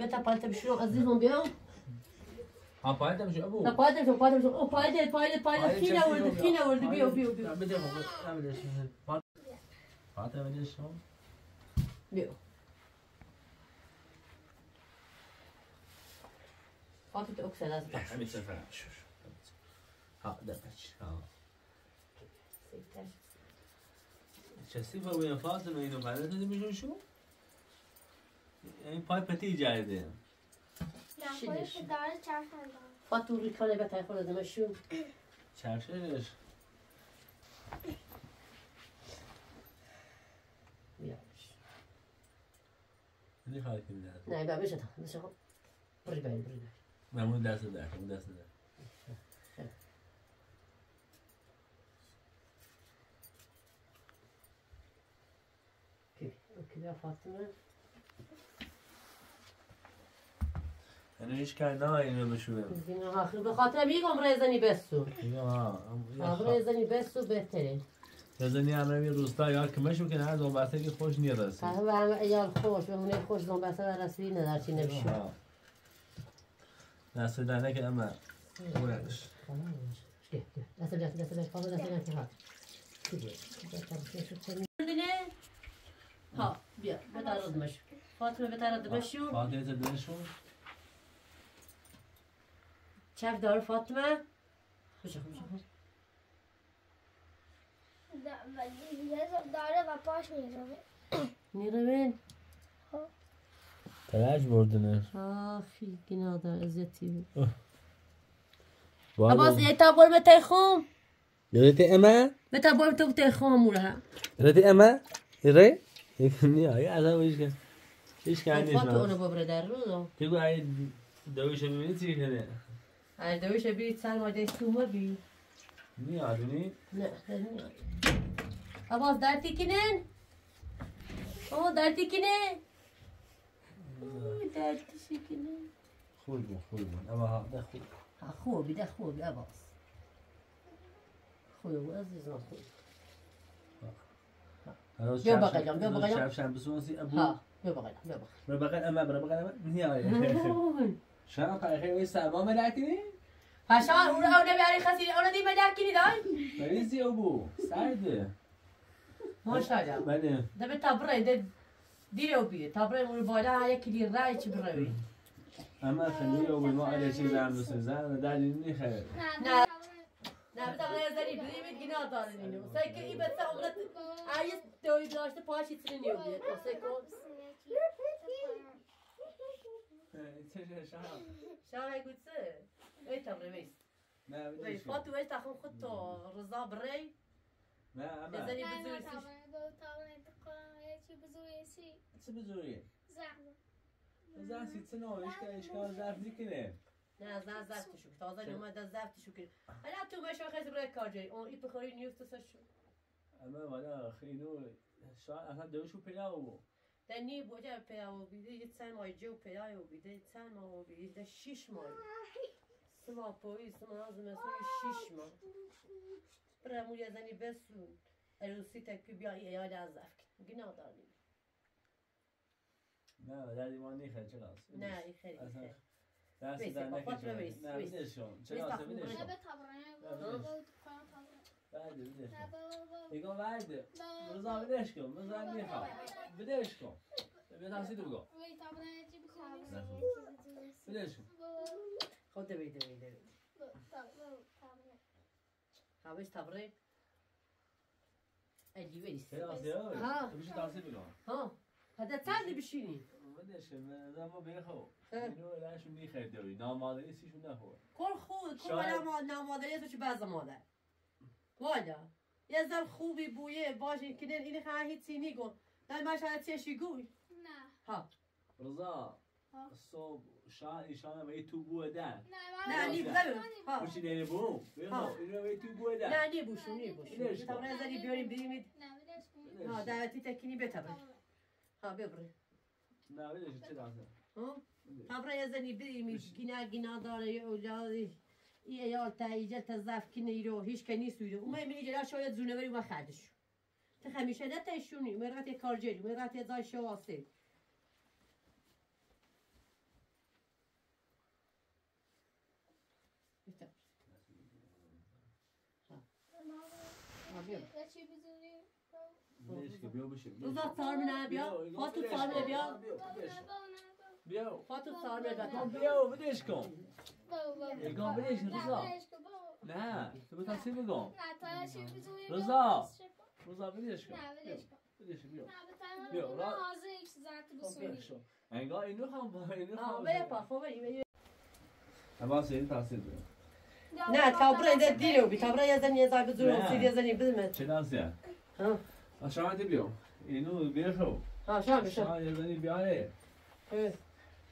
بتا پایت بشو عزیزم بیا ها پایت میشه ابو نه پایت بشو پایت بشو او پایت پایت پایت خینه ورد خینه ورد بیا بیا بیا بده بده پایت پایت بده شو بیا پایت اکسل از بش همین سفر شو ها ده بچ ها چسی فوق فاطمه اینو بعد دادی میشون شو این پای پتی جایده نه خودش داره چرخ نداره فاتو ریکانه بتا خود دمشون چرشش بیا این خواهی می‌دهد نه بیا بشه تا بشه بری بری بری ممنون دست در ممنون دست در اوکی اوکی بیا فاطمه یعنی کار نه اینو دیگه آخر به خاطر میگم رزنی بسو. رزنی بسو بهتره. یزنی همه این روستا یا کمش می‌کنه از اون بسته که خوش نیرسی همه ایال خوش به مونه خوش زن بسه در رسوی ندار چی نبشو. دست در نکه اما. بورش دست دست دست دست خواهد دست دست ها ها بیا بتارد مشو فاطمه بتارد مشو فاطمه دلشون چف دار فاطمه. بشه د- ولی یه داره و پاش میره نیروین تلاش بردنه آخی گناه دار ازیتی عباس یه تا بول متای خوم یادت اما؟ متا بول تو بتای خوم موره یادت اما؟ یره نیا یا از اون که هیچ کاری نیست فاطمه اونو ببره در رو دو بگو ای دویش ببینی چی کنه هر دویش بید سر ماده سومه بی نیا دونی نه نمیاد عباس در تیکنن او در تیکنه اوه، در تیکنه خوب بود خوب بود اما ها ده خوب ها خوبی ده خوبی عباس خوب عزیزم خوب هنوز بیا شب- بغل جان، بیا هنوز بغل جان. شب شب بسوسی ابو ها بیا بغیرم بیا برو بغل اما برو بغل اما نیا شام خیلی خیلی سبا ملکی پشان اون رو نمیاری خسی اون رو دیمه درکی ندای بریزی ابو سرده. ماشاءالله بله. ده به تبره ده دیره و بیه. تبره اون بالا یکی دی رای چی بروی؟ اما خیلی ابو ما علی چیز هم دوست زن در این نیخه نه. نه به تبره زنی بیمید گینا دارن اینو. سای که این بسه عمرت آیه دوی داشته پاشی تری نیو بیه. سای کن. شاه گوتسه ای تبره وی بدش کن. فاتو ویس تخون خود تو رضا بری نه اما دو تابانه دو چی بزوی سی چه بزوری زخم زن سیتسه نه اشکال اشکال ظرف نیکنه نه زن زفتشو که تازه اومد از زفتشو که حالا تو بشو خیلی برای کار جایی اون ای بخوری نیفت سشو اما والا خیلی شاید اصلا دوشو پیدا بود در نی بوجه پیا و بیده یه چند ماه جو پیا و بیده چند ماه بیده ده شیش ماه مسئول شیش ماه برای مو یه زنی بسون اروسی تکی بیا ایال از زفت گناه داریم نه در ایمان نیخه چه راست نه این خیلی اصلا ویس، در ویس، نه راست تخمون بدش کنه. نه به تابانه نه، دو بدش. دو کنم تابانه بده بدش نه کن تحصیل بخوری بدش کن خود بیده بیده هاوش تبره. الی ویس چه راست یا ها. تو بیشتر تحصیل بگو ها. هذا تعني بشيني بدش کن بزن ما بخو. اینو لاشو نیخه دوی نامادری سیشو نخور. كل خود ولا ما نامادریت وش بعض مادر؟ والا یه زن خوبی بویه باشه که این خواهی هیچی نیگو نه مشهد چشی گوی؟ نه. ها. رضا ها. صبح. شان ایشان به تو بوده نه نه من- نی نه. بزنم ها. خوشی نینه بو بگو ها. اینو به تو بوده نه نی بوشو نی بوشو بلش کن. تا زنی بیاریم بیاریم نه ولش کن. ها دعوتی تکینی بتبر ها ببره. نه بدش چه راست ها؟ تبره یه زنی بیاریم گینا گینا داره اولادی. ای ایال تاییجه تزف کنه ایرو هیچ که نیست ایرو اومه میری جلا شاید زونوری و خردش تو همیشه نه تشونی مرات یه کارجری مرات یه زای بیا بشین روزا سارمینه بیا فاتو سارمینه بیا بیا فاتو سارمینه بیا بیا بدش کن اگام بدش رضا نه تو به تصیب بگم رضا رضا بدش کن بدش بیا بیا را بیا انگار اینو هم با اینو هم بیا پا خب بیا سری تصیب بیا نه تا برای ده دیرو بی تا برای یزن یه زای بزرگ نه. سید یزنی بزمت چه نازیه ها آشان بیا اینو بیا شو ها شام بشم شما یه زنی بیاره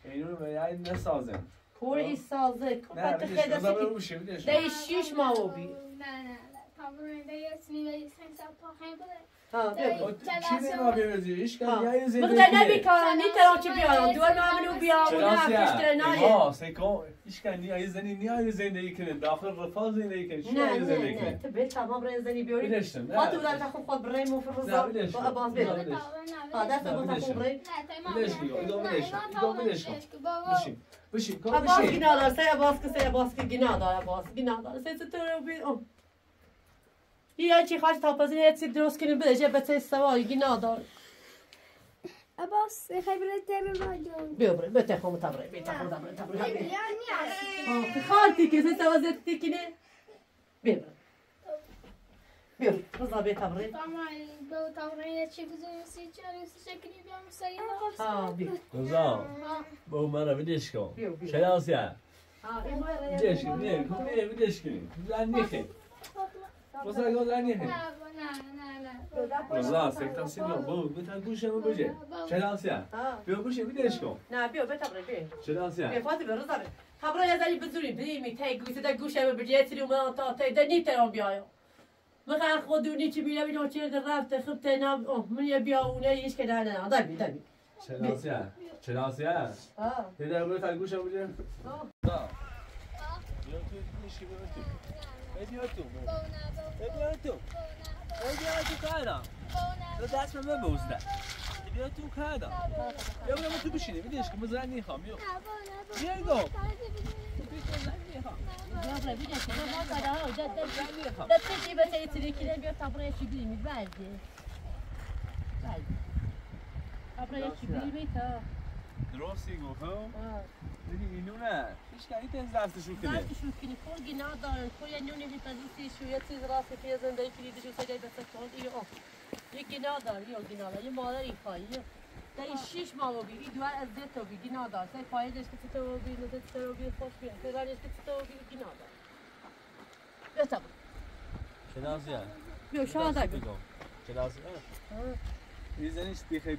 اینو به یای نسازن کور ای سازه نه کور بدش خیلی رضا برو دستی بشین بدش ده شیش ماه بی ها بیا چی نما بیوزی ایش کن یای بخدا زندگی نبی کارانی تران چی بیارم دوار مامنو بیا و نه کشتر نایه ما سکو ایش کن یای زنی نیای زندگی کنه. داخل رفاه زندگی کنه. چی نه نه زندگی نه. کنه؟ تو بیل تمام برای زنی بیاری. بدشتم نه. خاطر بودم تخون خود برای مو نه فرزا با باز نه بیار ها دست نه، با بدش. تخون برای بشین. بشین. کن باز بشین. گنا دار سه باز که سه باز که گنا دار باز. گنا دار سه تو رو او یا چی خواهد تا پس هیچ چیز درست کنیم بده جه بچه سوایی گنا دار عباس خبرت تر راجون بیا برای بته خون تبره بی تبره تبره تبره خالتی که سه سوا زدتی کنه بیا برای بیا رضا بی تبره ها بیا رضا با مرا بدش کن بیا بیا چه نازیه ها این باید بدش کن نه کن نه بدش کن زن نیخه رضا اگه زن نیخه رضا سکتا سینا بو بتن گوشم بجه چه نازیه ها بیا بشین بدش کن نه بیا بی تبره بیا. چه نازیه بفاتی به روزا خبر یه زنی بزوری بی می تی گوشه ده گوشه به بجه تری اومد تا تی ده نیت رو بیایم من خودونی چی میره بینو چی ده رفت خب تی نم اوه من یه بیا اونه ایش که نه نه. دمی چه نازیه چه نازیه آه. یه در بتن گوشم بجه آه. بیا تو میشی بیا تو بیا تو بیا تو بیا تو کارم رو دست من ببوزده بیا تو کارم بیا برم تو بیا بیا بیا بیا بیا که جد مزرن نیخوام دست چی به تی تری کنه بیا تبره چی بی می بعدی بعدی تبره چی بی می تا درستی گفتم آه. دیدی اینو نه هیچ کنی تنز دستشون کنه. زن شو کنی کل گنا دارن کل یه نونی بی پزیسی شو یه چیز راستی که زندگی کنی دیشو سجای دست کن ایو آه. یه گنا دار یه گنا دار یه مادری خواهی تا این شیش ماه بی این دوار از دیت بی گنا دار. تا پایدش که تو بی نده تو بی خوش بی تو رانش که تو بی گنا دار. بیا تا چه نازیه بیا شما دا بیا بگم چه نازیه یه زنیش بیخه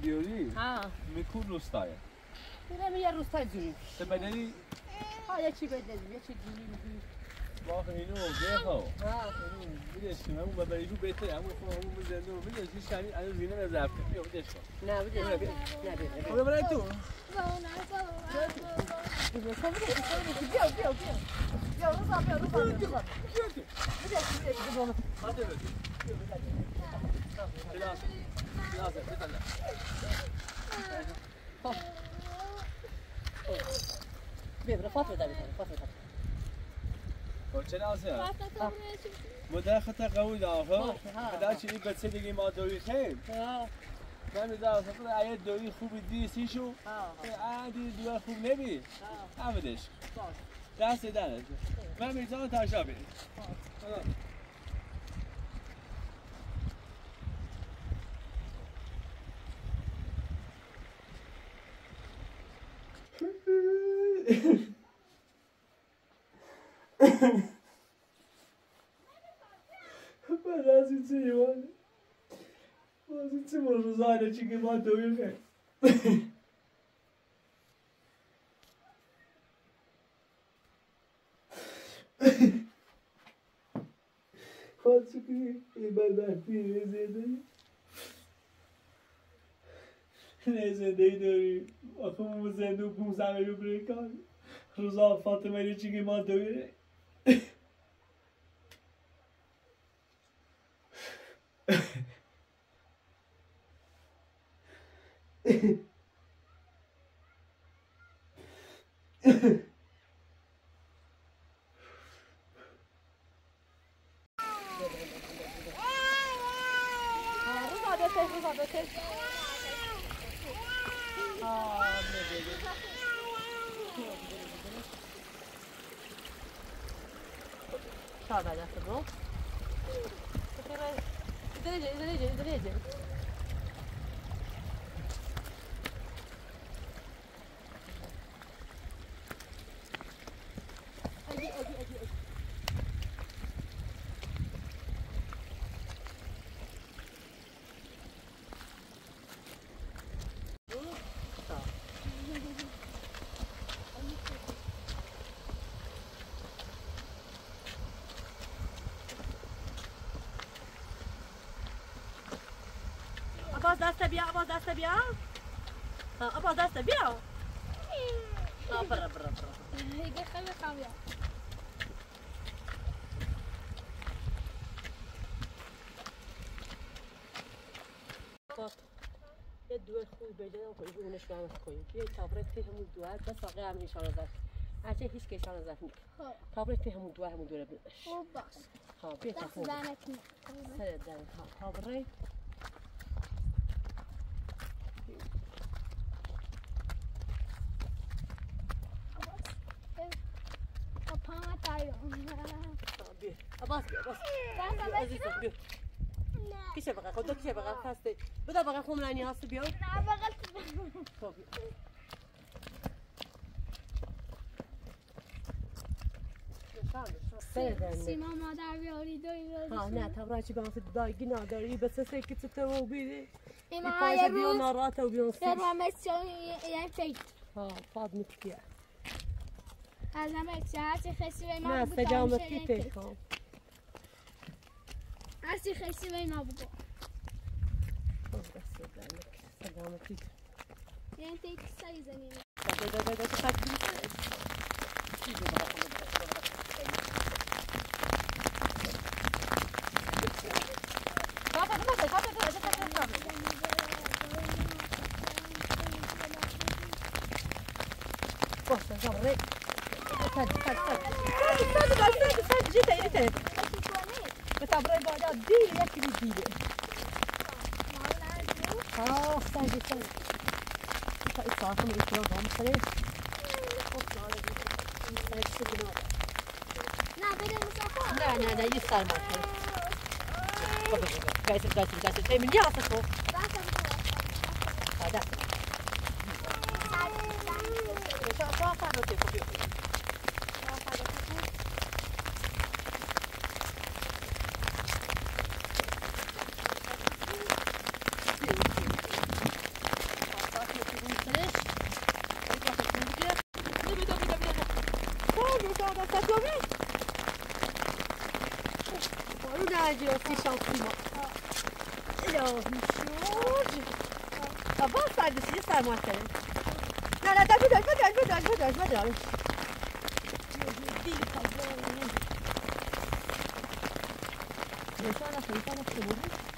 روز تا جوری تو بدنی؟ ها یه چی بدنیم یه چی جوری میگی باخ اینو بیخو ها. بدش کن همون ببری رو بهتره همون خب همون بزنده رو بدش هیچ کنی الان زینه نزرف کن بیا بدش کن نه بده نه بده نه بده بیا. برای تو. بیا بیا بیا. بیا روزا بیا. روزا بیا بیا. بیا بیا tane. بیا. بیا فاطمه دا بیا فاطمه نازه؟ مدر خطا قوی داخل ها. خدا چی بچه دیگه ما دوی خیر ها من می‌ذارم خدا اگه دوی خوبی دیستی شو؟ ها عادی دوی خوب نبی ها همدش دست دنش من می‌ذارم تاشا بی. از این چی من روزانه چی که ما دوی خیر خود چکی این بدبختی زندگی نه زندگی داری آخه اون زنده و Ugh. عباس دست بیا عباس دست بیا ها عباس دست بیا ها برا برا برا دیگه خیلی خوابه خب یه دو خوب بجنم کنی اونش به همش کنی یه تابرت که همون دوه بس آقای هم نشان زد هرچه هیچ که نشان زد نیست خب. تابرت که همون دوه همون دوره بدش خوب باش. ها بیا می سر دن ها تابره بیا عباس بیا عباس دست بیا بیا کیشه بقى خود کیشه بقى خسته. بدا بقى هست بیا خب سیما مادر بیاری دوی ها نه تبرای چی بانس دایگی نداری بس سه که تو بیدی ایما این یه روز نارات و بیان یه سیش. روز مسیون یه فکر. ها فاد متکیه از همه چه هرچی خیسی به ما نه بگو یه کی فکر. تکام هرچی خیسی به ما بگو. سلامتی یه تیک سری زنیم ده ده ده ده خط بیشه چی جو بقى خود بابا بابا بابا بابا بابا Força, Jorge. Sai, sai, sai. Sai, sai, sai, sai, جيت جيت بتعبري بعد دي ياكل دي اه ساي ساي ساي صار من الكلام هم سري نه بده مسافر لا لا لا يسال ما سري قايس قايس قايس اي من ياسكو هذا شو شو musiała dostać łowię? Porównać ją z tysiąc kilo. No, już. A bo sami się nie sami łatwiej. No, no, tak, wydać, wydać, wydać, wydać, wydać. Deixa ela sentar na figura.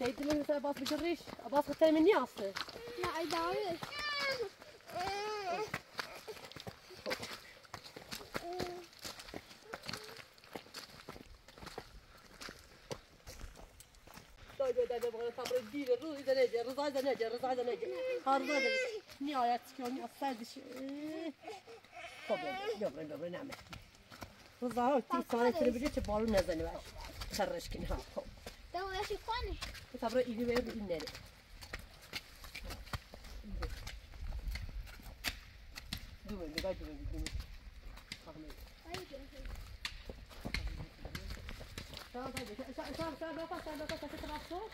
Décidé ça à moi, ça. Non, là, je donne, je donne, je donne, je donne, je donne. Ça, là, c'est pas là, c'est bon. اما بیا اما بیا بقن مو اما پا او پا ای بخشی نشی ما اسلیمه پا این خواهی ما باید بخشی این را یکی دی دی تا برا این بالا تا یکی خیلی دیده شما دارم شما دارم چکه تا چکه الان رو شون دیده چکه تا چکه چکه چکه رو ها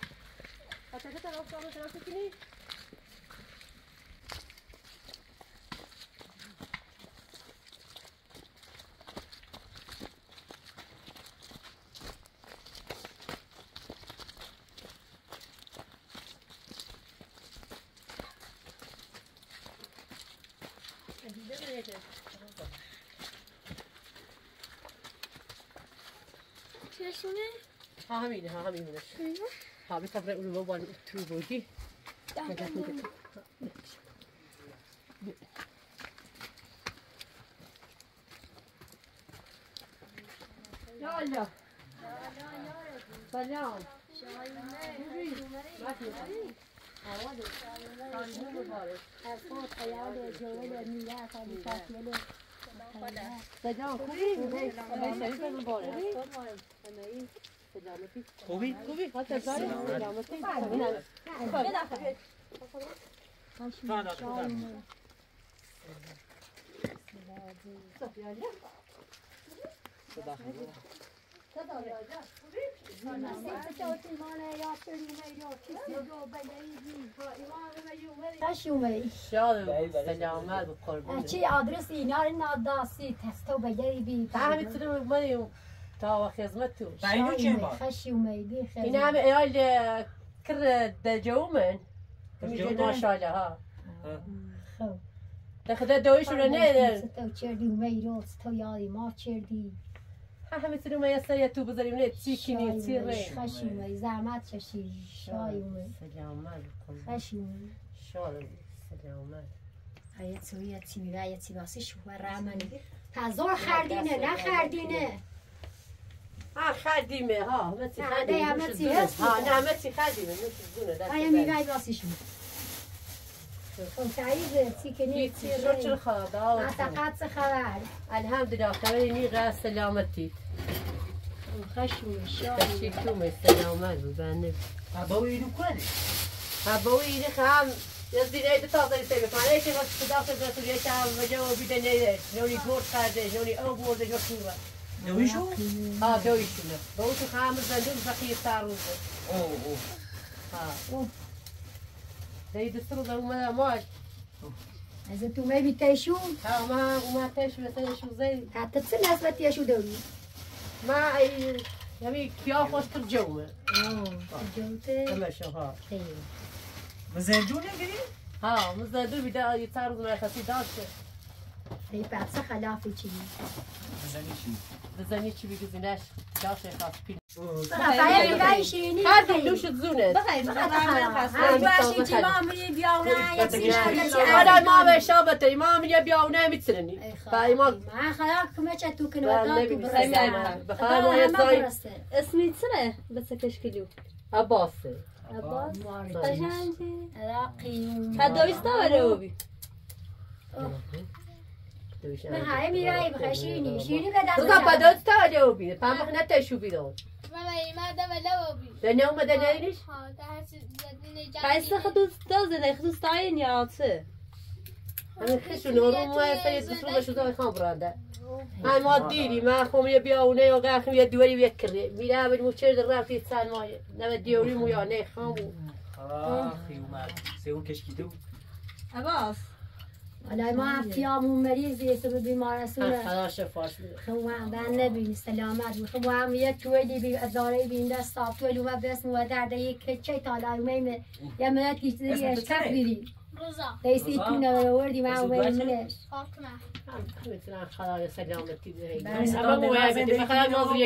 چکه تا بارون نوشید و مثل عباس کردیم تیدی من مثل عباس بگریش عباس خطه من نیاسته نه ای دارش دای دای دای بقول صبر دیر روز ایده نجه رضا ایده نجه رضا ایده نجه ها رضا ایده نهایت که اونی اصلا دش خب دوباره دوباره نمه رضا ها تی سانه تره بجه چه بالو نزنی باش خرش کنی ها خب دو یشی کنی صبر ایدی بیر این نره دوباره نگاه دوباره دوباره فهمید شاید شاید شاید شاید شاید نفس شاید نفس شاید طرف تو شاید طرف شاید طرف کنی چشونه ها همینه ها همینه. ها به صبر اون رو بان تو بودی یا الله. سلام. سلام. خوبی؟ خوبی؟ خوبی؟ سلامت قربون چی آدرس اینا رو ناداسی تستو بگی بی تا اومدیم تا خدمت تو اینو چه با؟ خشومه بی این خیلی همه ایال کر دجو من میگه؟ ماشاءالله ها خب دخده دویشون رو نه تو چردی میروز تو یادی ما چردی ها همه تونم یه تو بذاریم نه تی کنی تی ری خشومه زحمت کشی سلامت و قربون خشومه شاد سلامت آیا سویت سی میوه آیا سی واسه شوه رامنی تزار خردینه نه خدیمه ها متی خدیمه همه چی زونه. هست. ها نه متی خدیمه نوش زونه دست آیا بزن. میوه واسه شو خب تعییز سی کنی هیچی رو چل آه اعتقاد چه خبر الحمدلله خبری نیغه سلامتی تشی شایومه تومه سلامت بنده بابا اینو کنی؟ هبوی اینه خام یزدی نه تا زای سه بفهمه که وقت خدا خدا تو یه شام و جو بیده نه نونی گورد خرده نونی او گورده جو کورا دویشو؟ ها دویشونه با اون تو خام زندون فقیر ساروزه اوه اوه ها دی دسترو دا اومده ماش از تو می بیتیشو ها ما اومد تش مثلا شو زی حتی چه نسبتی شو داری ما ای یعنی کیا خوش کر جومه جوته همشو ها خیلی مزنجون گیری؟ ها مزدو بیده یه ساروز ما خسی داشته ای پس خلافی چی مزنی چی؟ بزنی چی بگزینش داشته خاص هر دوش زونه. ما حالا ما به شابت امام یه بیاو نمی‌تونی با امام ما خلاق کمه چه تو کنه بله، ودا تو بخیر برسه می‌آیند. بخیر می‌آید زای- برسه اسمی چره بس عباسه. عباس؟ مارد قشنگی راقی هدایست داره بی من های میرایی بخیر شیرینی شیرینی به دست تو بدات تا جو بی پام نه تشو بی دو Mama, ima da vela obi. دنیا اومده Ha, da her şey zadine قیسه خدوز دوزه خدوز تاین یا چه؟ همین خشون رو ما سید دستور بشو دای خام براده ما ما دیری ما خوم یه بیاونه یا قاخم یه دوری یک کری میره بر مو چرد رفتی سال ما نه دیوری مو یا نه خام آخی اومد. سه کشکیدو عباس. حالا ما هم پیامون مریضی است به بیمارستون خدا شفاش بده خب من نبین سلامت خب هم یه تولی بی اداره بین دست آب تولی اومد بس مو درد یک چه تا لایمه یه مدت کی چیزی چیه؟ بیری روزا دیسی؟ تو نه وردی؟ منش فاطمه هم می‌تونم خدا سلامتی بده. اما موه زندگی بده فقط موز و-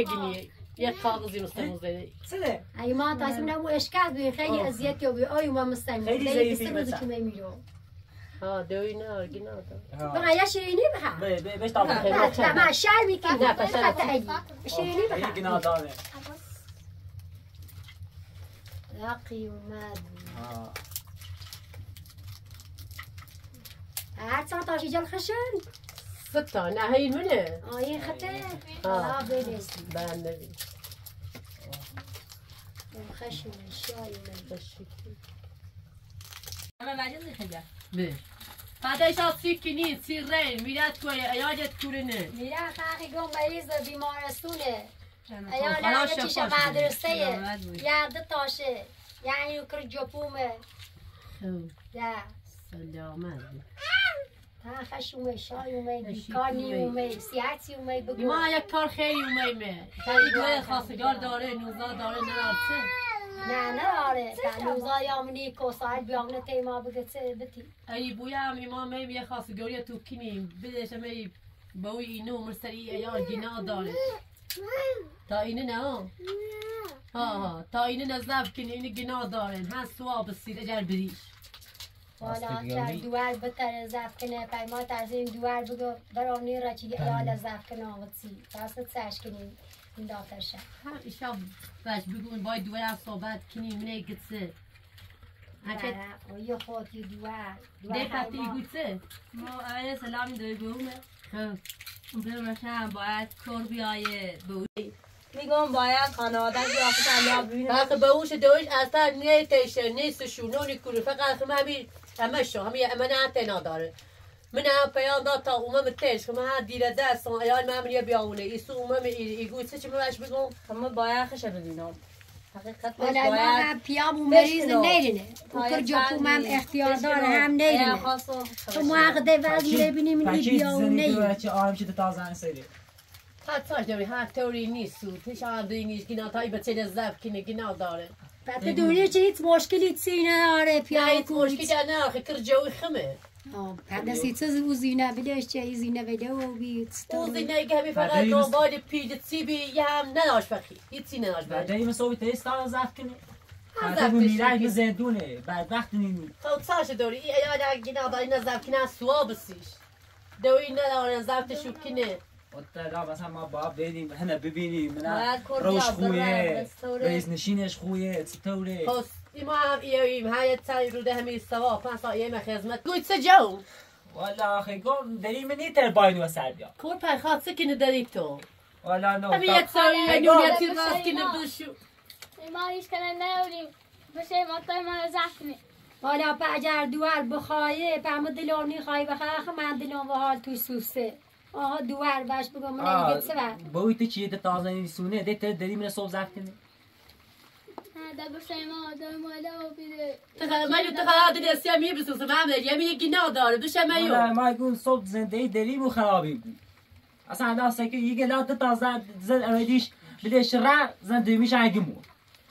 یک کاغذی مستموز بده سده ای ما تا اسم نمو اشکاف بی خیلی. اذیت و بی آی ما مستمر خیلی خیلی ضعیفی ها دوينا جنا بقى يا شيريني بقى بي بيش طبعا مع الشاي ميكي لا بس شيريني بقى جنا داري راقي ومادي آه عاد 19 جا الخشن ستة أنا هاي منى آه هي خطيه آه بيليس بالنبي الخشن الشاي والبشكي أنا ما عجبني حاجة ليه خشن شای من اما مجلس خیلی به بعدش از سیکنی سیرین میرد توی ایادت کورنه میره خاقی گم مریض بیمارستونه شفاش چیشه. مدرسه. یرده تاشه یعنی کر جپومه ده سلامت تا خشومه شای اومه بیکانی اومه. اومه سیاتی اومه بگو ما یک کار خیلی اومیمه خیلی دوی خواستگار داره نوزا داره نرسه نه نه آره تنوزا یا منی کوسال بیامنه تیما بگه بتی؟ ای بویم ایمان میم یه خواستگاری تو کنیم. بدش می بوی اینو مرسری یا گینا داره. تا اینه نه؟ ها ها تا اینه نزدف کنی اینه گینا دارن هن سوا بسید اجر بریش. حالا خواستگاری. در دوار بتر زف کنه پیما ترزیم دوار بگو. برانی را چی ایال زف کنه آوتی تاست سرش کنیم. این داخلشه هم ایشا بش بگون هم صحبت کنیم نه گتسه اکت نه یه خودی دوار دوار ده پتی پیما. گوتسه؟ ما اول سلام دوی بومه برمشن باید کار بیایه بود میگم باید خانواده بیافت الله ببینه. حق به اوش دویش اصلا نه تیشه نیست شونونی کلو فقط همین همه شو همین امنه تنا داره. من هم پیان داد تا اومم تیش خم ها دیره دست و ایال من یه بیاونه ایسو اومم ایگوی چه چی بهش بگم؟ اما باید خشه ببینم حقیقت باید هم پیام و مریض. نیرینه اوکر جاکوم هم اختیار داره هم نیرینه تو ما حق ببینیم این بیام و زنی نیرینه تو چه آرام شده تازه سری؟ حتی دوری ها توری نیست. تیش هم دوی نیست. گینا تایی بچه نزدف کنه گینا داره. بعد دونی چه هیچ مشکلی سینه داره نه پیام ایت مشکی نه آخه کر جوی خمه. بعد سی چیز او زینه بلش چه زینه بده و بیت او زینه که همی فقط بعد این- دنبال پیج سیبی یه هم نداشت بخی. هیچی نداشت بخی بعد این مسوی تیست تا زفت کنی. بعد زفت کنی. به زندونه بعد وقت نیمی تو ساش دوری. ای ایادا گینا داری نزدف کنه سوا بسیش. دوی نداره نزدف شو کنه. مطلع مثلا ما با بریم هنا ببینیم کردی روش آب برن، خویه دستوره. رئیس خب ایما هم ایویم های تایی رو ده همی سوا پنج سا خدمت جو والا آخه گم داریم نیتر باید و سر بیا کور پای خواد سکنه داری تو والا نو همی یک بگو راست سیما. کنه بشو ما هیچ کنه نوریم بشه ما تای ما زخمی حالا پجر دوار بخوایه پم دلانی خواهی بخواه من دلان و حال توی سوسته آها دوار باش بگم من بر بوی تو چیه تازه نیسونه دیتر داریم نه صبح زفت خواهد دستی هم یه بسوسه محمد یه می گینا داره دوشه والا میو ما گون صبح زندگی داریم و خرابی اصلا داسته که یه گلا تو تازه زن امیدیش بلیش را زندگی میشه اگه مو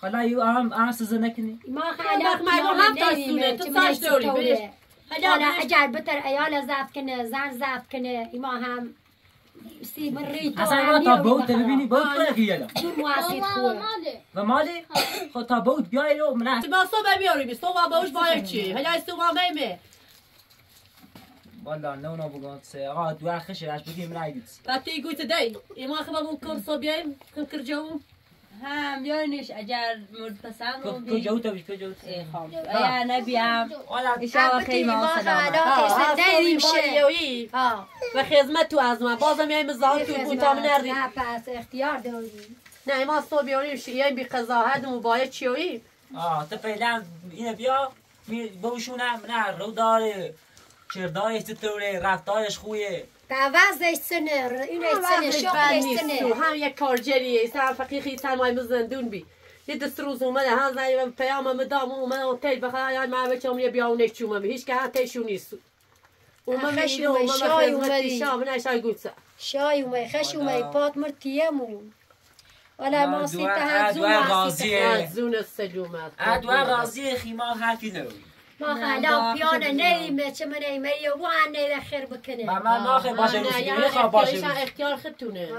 حالا یو هم هم سزه نکنی. ما خیلی مردم هم تاسونه، تو ساش دوری، برش. حالا اگر بتر ایال زفت کنه زن زفت کنه ایما هم اصلا ما تا بود ببینی بود کنه که یلا و مالی خب تا بود بیای رو من تو با صبح میاریم صبح باش باید چی حالا صبح میمه والا نه اونا بگم سه آقا دو اخش اش بگیم رای بیت بعد گویت دی ایما خبا کار صبح بیایم کم کر جوم هم بیارنش اگر مورد پسند اون کو جو تو کو جو ای خام. اگر نبیم والا ایشالا خیلی ما آه و خدمت تو از من بازم میایم زان تو کوتام نردی نه پس اختیار داری. نه ما صبح بیاریم شیعیم بی قضاحت و باید چیویی آه تو فعلا اینه بیا. می بوشونم. نه رو داره. کردایش چطوره رفتارش خویه وزش سنه این سنه شغلش تو سنه. هم یک کارجریه. سر فقیقی سرمای مزندون بی. یه دست روز اومده ها زنی پیام مدام اومده و تیل بخواه یا ما بچم یه بیاو نکچومه هیچ که حتی شو نیست. میدو اومه شای خدمتی. شام نه شای گوتسه شای اومای خش اومای پات مرتیمون ولا ما دوا- سیتا دوا هزو ما غازیه. سیتا زون السلومات ادوار حرفی نروی ما خلا پیانه نیمه چه من نیمه یه وان نیده خیر بکنه ماما ناخه باشه روزی یعنی خواه باشه. اختیار خودتونه.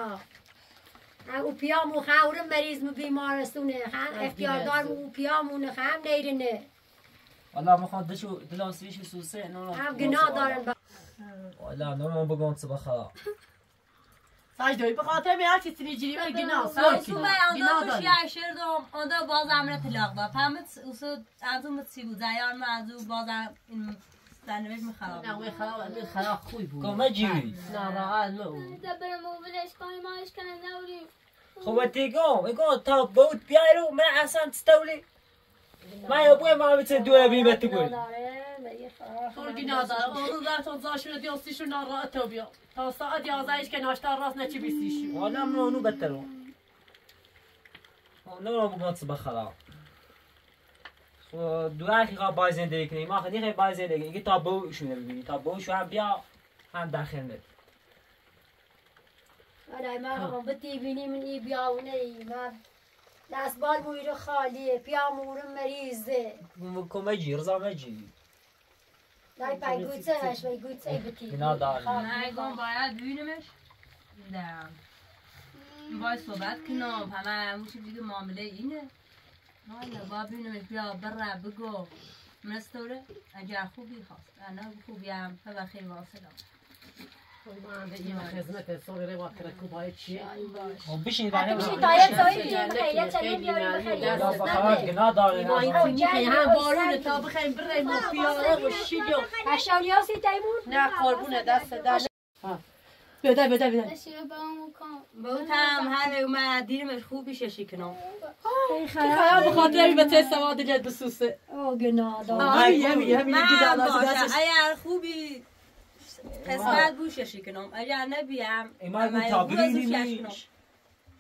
او پیامو خاور مریض مو بیمارستونه. خان از اختیاردار. او پیامون خام نیرنه والله می‌خواد دشو دلاسیش سوسه نه هم گناه دارن با- والله نه ما بگم صبح خلا ساج دوی به خاطر می هرچی تنی جیری و گنا Alltså سوکی men گنا onda داری yaşırdım. Onda bazı tillak var. Pamet usu azu mutsi bu zayar mı azu bazı سرنوشت می خراب نه وی خراب می خراب خوی بود کمه جیوی ناراحت مو دبر موبایلش کنی ماش کنن نوریم خب تیگم اگه تا بود بیایرو من اصلا تستولی ما یا بوی ما بیت دوله بی بت گوی خور گنا داره اون در تو زاشون دیاستیشون ناراحت تو بیا تا ساعت 11 که ناشتا راست نچی بیسیشون والا من اونو بترو نه ما بگم صبح خلا دو اخی خواه بای زندگی کنی ما خیلی خیلی بای زندگی اگه تا بوشونه ببینی تا بوشو هم بیا هم داخل نت آره ما هم بتی بینی من ای بیاونه ای ما دست بال بویر خالیه پیامون مریضه. کمه جی رضا مجی دای پای گوچه هش وی گوچه بتی گناه داری. نه گم باید ببینمش نه. باید صحبت کنم. همه همون چیز دیگه معامله اینه. نه باید ببینمش بیا بره بگو. من استوره اگر خوبی خواست انا خوبی هم. و خیلی واصلم این خدمت سوره وقت کوبای چیه خب خیلی چلی بیاریم بخیلی یا فقط گناه داری ما این نه. کنی که هم بارون تا بریم و و شیدو هشتانیاسی تایمون نه قربونه دست دست بده بده بده هر اومد دیرمش خوبی ششی کنم خیلی بخاطر به ته سواد جد بسوسه او گناه دار همی همی همی من باشه اگر خوبی قسمت بوششی کنم اگر نبیم ایمان گو تا ببینیمش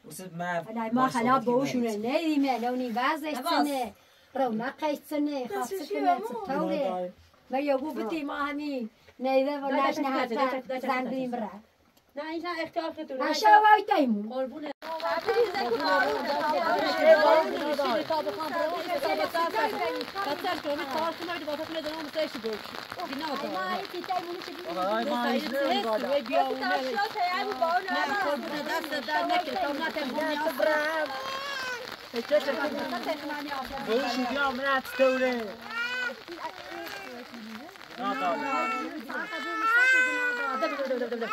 واسه ما ما خلا بوشونه نیدیمه لونی وزش. سنه رونقش سنه خاصه کنه ستوره و یگو بتی ما همین نیده و Não, isso é que tá tudo. Não, دای، نش دای، دای، دای، دای، نهتا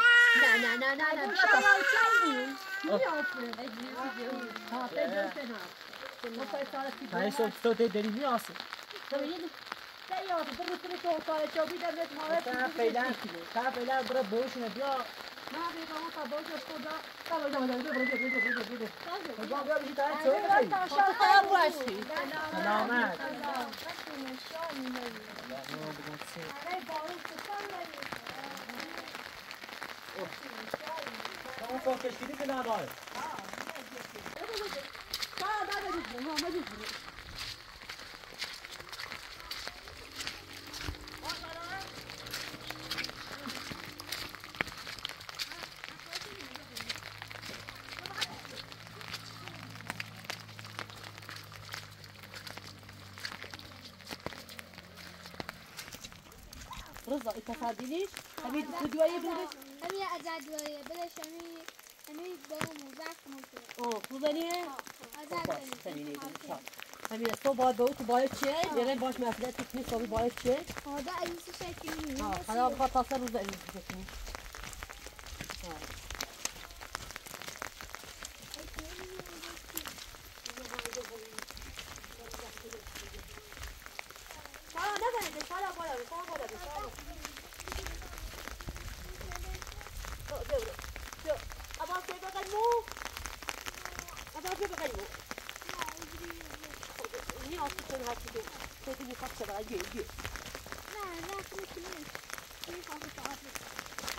دای، زن دای. بریم بره نه این اختیار خودتونه هشتا وای تایمون قربونه بوشو بیا من اتستوله نه داری. من ایسا تو تی داری میاسه تا رضا إنت فاضي ليش؟ حبيبي تدوي بالرزق همین با اون موزک موزه اه خذني ازاد ثاني داره همي استو باید به تو باید چه یعنی باش مسئله تکنیک سوی باید چه آده ایسی شکلی ها خدا بخواد تاثیر روز این تکنیک نه نه خیلی نیست این خواهد تعادل Ahora se va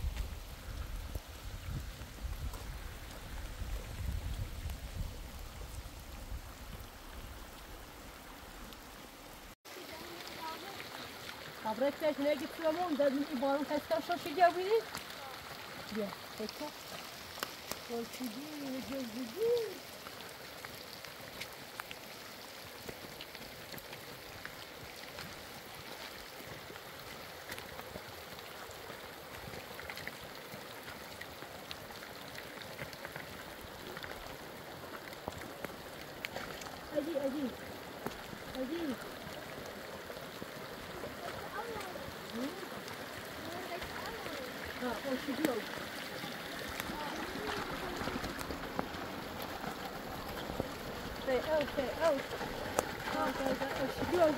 Rekler şuna getiriyorum onu da bir barın kaçtan şaşı gelmeli. Ya, peki. Ölçü değil, gözü değil. Hadi, hadi. Oh, oké. Oh. Oh, kijk, als je nu ook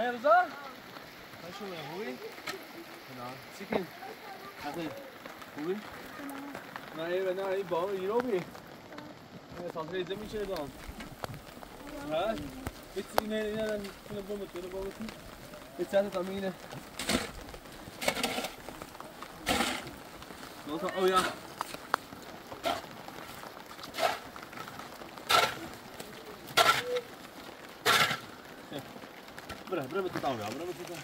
Meer is dat? Dat is wel een hoei. Genau. Zie je? Dat is hoei. Nee, we zijn hier boven, hier oben. Ja, dat is een beetje dan. Ja? Jetzt in een in een in een bommet, in ik bommet. Jetzt hat er mine. Oh ja. Aan, ja, bra met het aan.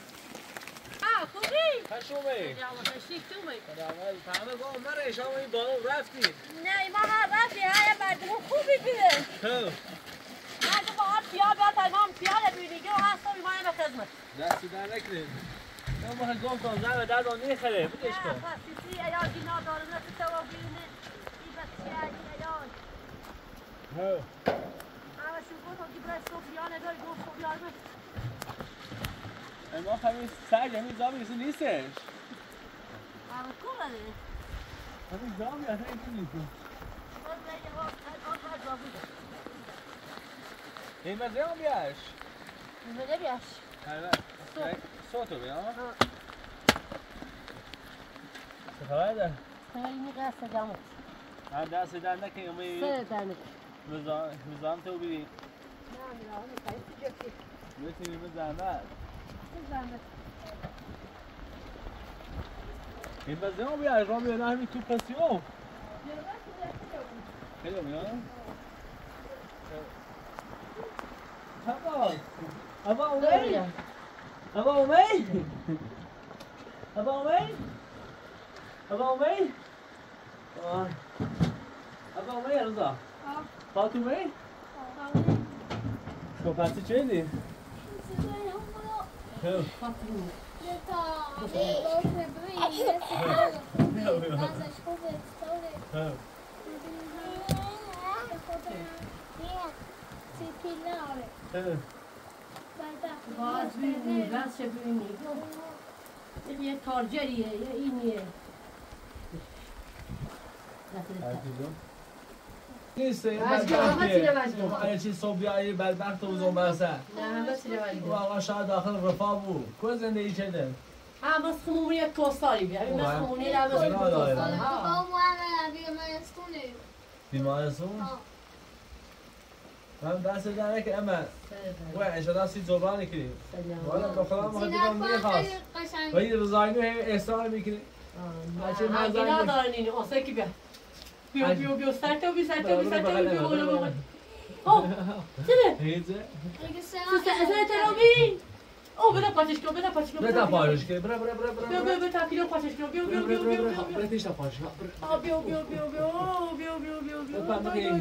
Ah, خوبی؟ Ga zo mee. Ja, wat een ziek toe mee. Ja, maar همه با من شما این بالا رفتید. نه ما هر رفتی های مردم خوبی بیه خب مردم با هم پیال باید تمام پیال بیدیگه و هست خوبی مایم به خدمت دست در نکنید. من ما کنم زن و درد آن نیخره بودش کن. ایال دینا دارم نتی توا بیرونه ای بسی ای ایال خب اما شو گفت که برای صوفیانه داری گفت صوفیانه ما همین سر همین زامی کسی نیستش. همین اینجا نیست. باز دیگه ها آن هر جا بوده این مزه هم بیاش. بیاش Evet. Soto ya. چه خبر ده؟ جامت هر دست در نکنی اما سر درنک نظام تو بیدی نه تو به زحمت زنده این مزه هم بیاش را بیانه همین تو پسیو خیلی میاد Papa! Abba اومد! Abba اومد! Abba اومد! Abba اومد! آه. Abba اومد رضا! فاطمه اومد؟ خب پس چه دی؟ خب خب خب باز ببینی بس ببینی یه تارجریه یه اینیه چیزو نیست این بدبخته چی صبح بیایی بدبخت و زون بسه نه همه چی رو آقا شاید داخل رفاه بود. کل زندگی خب، هم بس خمومون یک توستاری بس خمومون یک توستاری بیاریم بس خمومون یک توستاری دست در که اما و انشاءالله سی زبان کردیم والا به خدا ما خودی کم می‌خواست. و این رضاینو احسان می‌کنیم آه نه. اینا دارن اینو که Viu, viu, viu, starteu, viu, starteu, viu, starteu, viu, olha, olha. Oh, size. Heyze. Zaten o bin. Oh, bırak parçaş kilo, bırak parçaş kilo. Bırak parçaş kilo, bırak bırak bırak. Bırak bırak bırak kilo parçaş kilo, bırak bırak bırak bırak. Bırak işte parçaş. Abi, abi, abi, abi, abi, abi, abi, abi. Ben bakayım.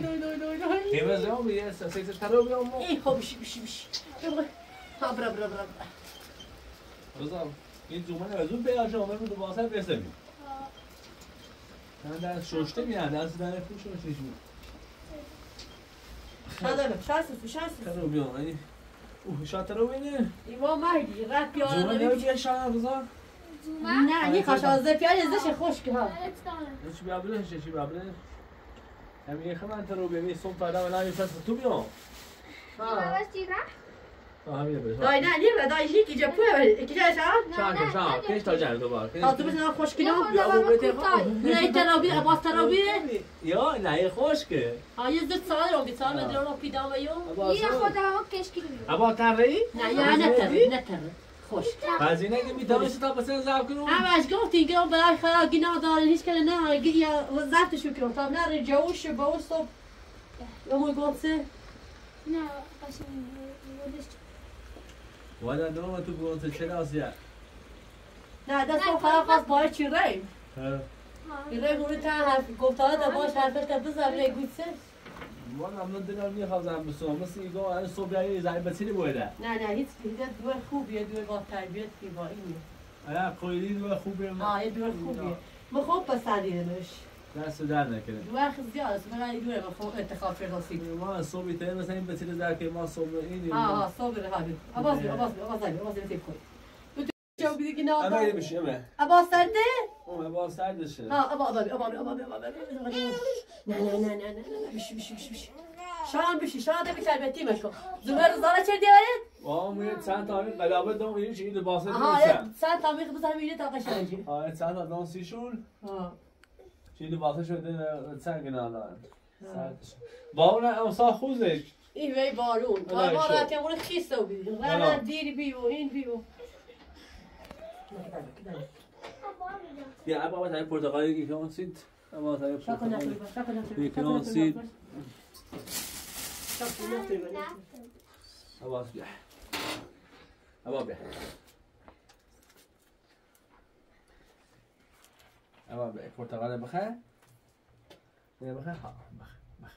Yemez ya mı? Yes, sekiz tane oluyor mu? İyi, hobiş, hobiş, hobiş. Ha, bırak bırak bırak. Rızam, hiç zaman özüm beyacı, ömrümü duvarsan beslemiyor. در ششته میاد از در فوش شش میاد. خدمه شانس تو شانس. رو بیام یعنی اوه شات رو بینه. ایوا مهدی قد پیاله نمیشه شان بزار نه آره، یه کاش از پیاله ازش خوش که ها. چی بابله چی همین خمن تو رو ببین صبح بعدا ولا تو بیام ها نه داینه و دای هیچ کجا پوه کجا شام شام شام کیش تا جان تو بار تو بس نه خوش کنا نه ایترابی عباس ترابی یا نه خوش که ها یه دو سال رو بیسال رو پیدا و یو یه خدا کش کی عباس تری نه یا نه تری نه تری خوش خزینه که می‌تونی تا پس از آب کنم هم از گفتی گو برای خدا گنا داره هیچ که نه یا وزارت شو کنم تا نه جوش با وسط یا مو گفته نه قشنگ Olha a norma, tu pergunta, tira o Zé. نه دست اون فقط خواست باید چی ریم ریم اونو تا حرف گفتانا دا باش حرفت بزن رای گوچه من خواهد دلم بسو بسوم مثل ایگا این صبح یه زنی بسیری بوده نه نه هیچ که دو خوبیه دو با تربیت که با اینه آیا قویلی دو خوبیه ما آه دو خوبیه من خوب پسندیدنش دست در نکنه وقت زیاد است من این دوره انتخاب شناسی ما صبح تا مثلا این بتیل در که ما صبح این ها ها صبح رها بید عباس بید عباس بید عباس بید عباس بید کن جو بیدی که نه امه بشه امه عباس سرده امه عباس سرده شه ها عبا عبا عبا عبا نه نه نه نه نه نه بشه بشه بشه بشه شان بشی شان ده بشه البته مشو زمر زاله چه دیاره آه میره چند تا میره این چیز باسه تا میره تا قشنگی چی دو باطل شده سنگ نالان با اون امسا خوزش این وی بارون با ما را تیمون خیست و بیدیم و دیر بیو این بیو یه بابا تایی پرتقالی که اون سید بابا تایی پرتقالی که اون سید بابا بیح بابا بیح eh wat ben ik word daar al een begeh? Nee een begeh ha, mag mag,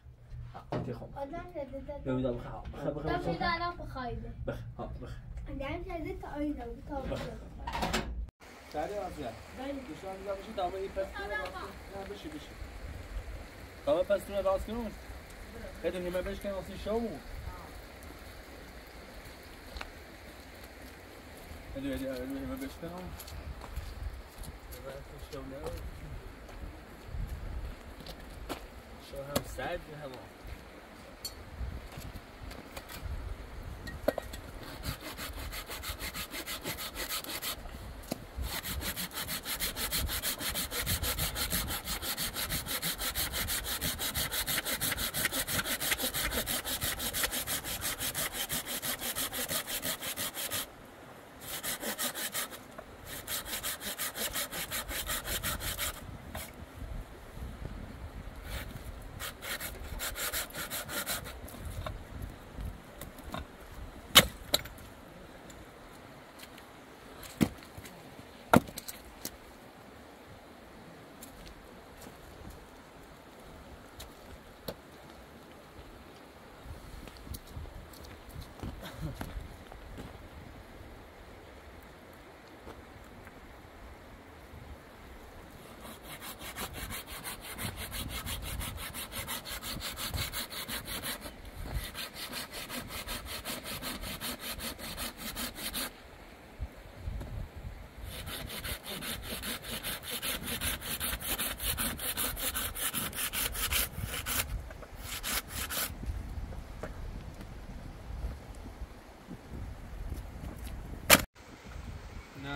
ha, oh, het is goed. Ondergaan, ben je weer daar begeh aan? Ben je weer daar aan begeheime? Mag, ha, mag. Ondergaan, dit is de andere, toch? Sorry, was jij? Ben. Je zat daar misschien daar bij iemand. Daar mag, daar mag je, daar mag je. Daar mag best nog een dansje doen. Heb je nu maar best een dansje show? Heb je, heb je, heb je nu maar best een show? show now. Show how sad you have all.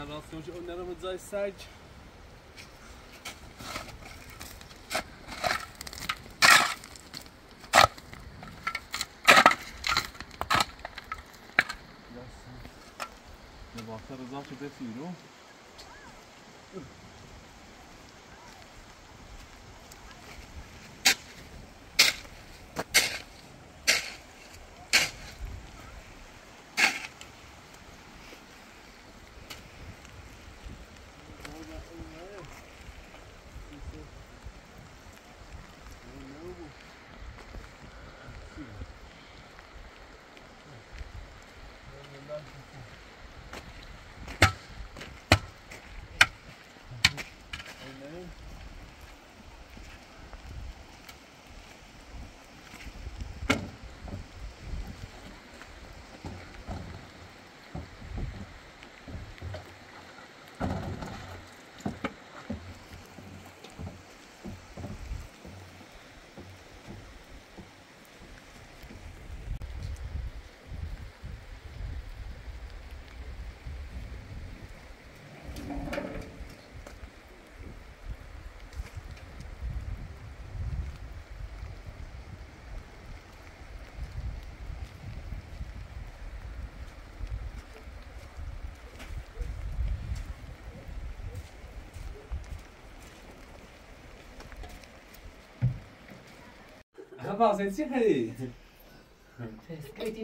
na nossa, onde, o éramos 17. Nevaslarız açıp esiyor.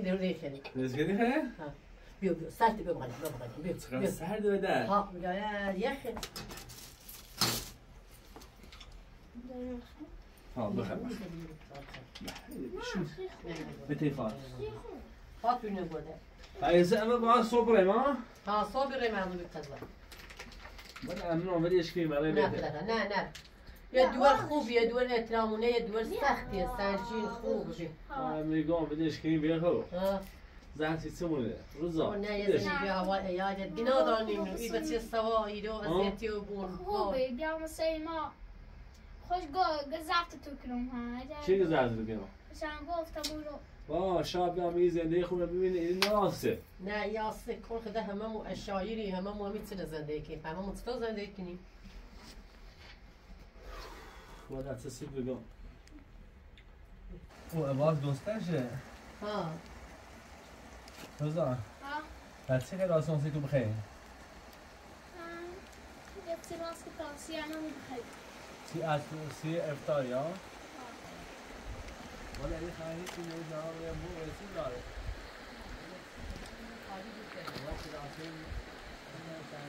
داروا لي خير بس كده خير بيو بيو سالت بيو مغني بيو مغني بيو بيو خلاص هاد ودا ها يا اخي ها بخير شو بتي فاض هات بينو بوده زعما مع صبري ما ها صابر ما عندو بتزوا ولا امنو بدي اشكي ما نه نه نه یه دول خوب یه دول احترامونه یه دول سختی سنجین خوب بشه میگم بدي اشكي بيه هو ها. زعتي تسمونه رضا و نه یه زنی بیا هوا ایادت گنا دانیم نو ای بچه سوا ایدو ازیتی و بون. خوبه بیا مثل ما. خوش گو گذفت تو کنم ها. چی زعتي بيه مثلا گفتم برو. واه شاب يا ميزه اللي يخون ببين الناس نه یا سه کن خدا همه مو اشایری همه مو همی چه زندگی کنیم. همه مو چطور زندگی کنیم؟ ولا تسيب بقى وابغاك دوستاشه ها. رضا ها. هاتي غير راسون سيتو بخير یه تراس که تاسی همه بخیر سي أس سي افطار يا ولا اي خايف في نوزار يا مو ويسي دار واحد عشان انا كان